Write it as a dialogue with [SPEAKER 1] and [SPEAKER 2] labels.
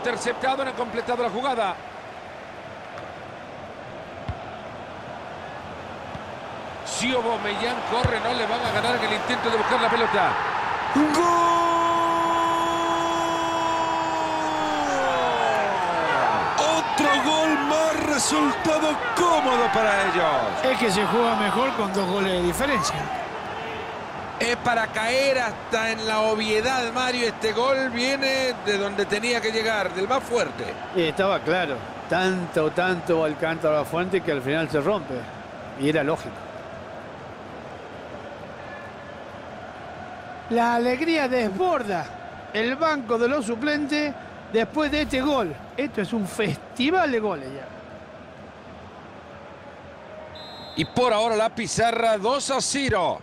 [SPEAKER 1] Interceptado, no ha completado la jugada. Si Aubameyang corre, no le van a ganar en el intento de buscar la pelota.
[SPEAKER 2] Otro gol más resultado cómodo para ellos.
[SPEAKER 3] Es que se juega mejor con dos goles de diferencia.
[SPEAKER 2] Es para caer hasta en la obviedad, Mario. Este gol viene de donde tenía que llegar, del más fuerte.
[SPEAKER 4] Y estaba claro. Tanto, tanto Alcántara a la fuente que al final se rompe. Y era lógico.
[SPEAKER 3] La alegría desborda el banco de los suplentes después de este gol. Esto es un festival de goles ya.
[SPEAKER 2] Y por ahora la pizarra 2 a 0.